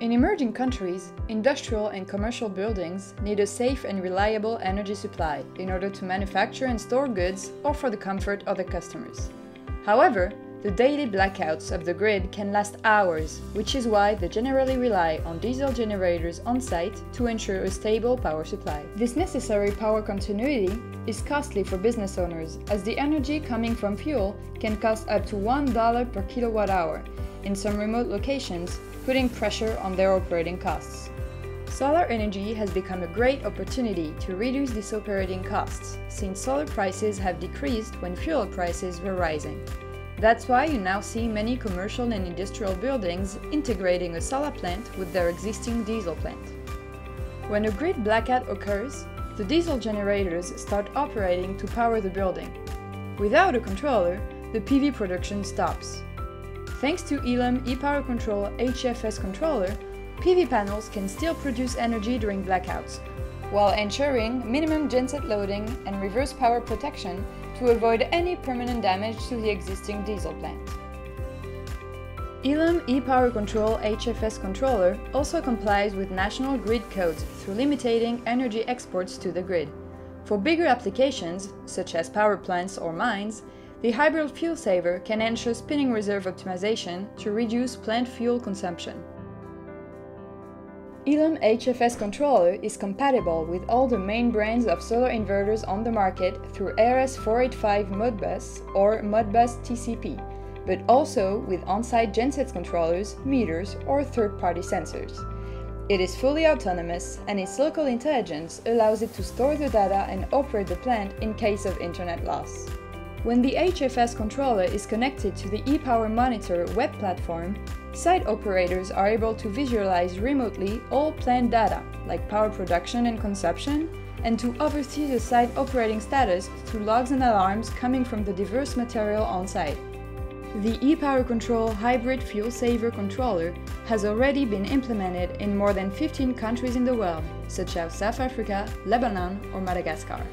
In emerging countries, industrial and commercial buildings need a safe and reliable energy supply in order to manufacture and store goods or for the comfort of their customers. However, the daily blackouts of the grid can last hours, which is why they generally rely on diesel generators on site to ensure a stable power supply. This necessary power continuity is costly for business owners, as the energy coming from fuel can cost up to $1 per kilowatt hour in some remote locations, putting pressure on their operating costs. Solar energy has become a great opportunity to reduce these operating costs, since solar prices have decreased when fuel prices were rising. That's why you now see many commercial and industrial buildings integrating a solar plant with their existing diesel plant. When a grid blackout occurs, the diesel generators start operating to power the building. Without a controller, the PV production stops. Thanks to Elum ePower Control HFS controller, PV panels can still produce energy during blackouts, while ensuring minimum genset loading and reverse power protection to avoid any permanent damage to the existing diesel plant. Elum ePower Control HFS controller also complies with national grid codes through limiting energy exports to the grid. For bigger applications, such as power plants or mines, the hybrid fuel saver can ensure spinning reserve optimization to reduce plant fuel consumption. Elum HFS controller is compatible with all the main brands of solar inverters on the market through RS485 Modbus or Modbus TCP, but also with on-site gensets controllers, meters, or third-party sensors. It is fully autonomous and its local intelligence allows it to store the data and operate the plant in case of internet loss. When the HFS controller is connected to the ePower Monitor web platform, site operators are able to visualize remotely all plant data, like power production and consumption, and to oversee the site operating status through logs and alarms coming from the diverse material on site. The ePower Control Hybrid Fuel Saver controller has already been implemented in more than 15 countries in the world, such as South Africa, Lebanon or Madagascar.